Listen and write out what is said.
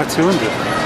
Informationen.